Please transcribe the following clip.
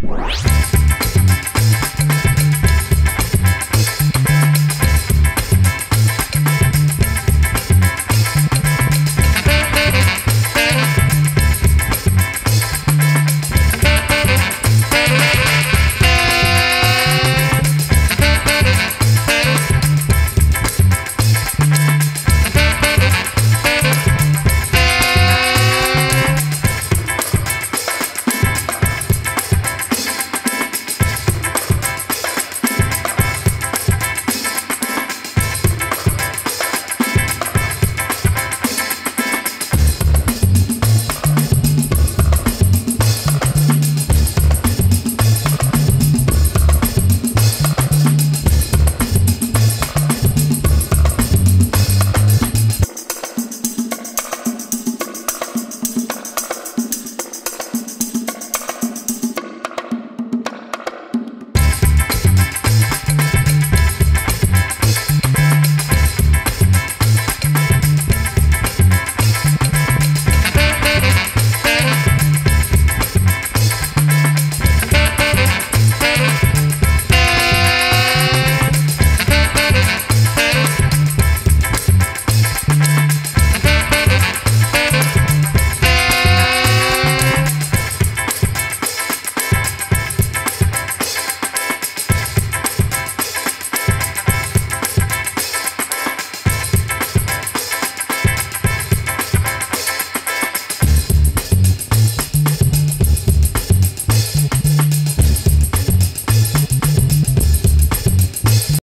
Música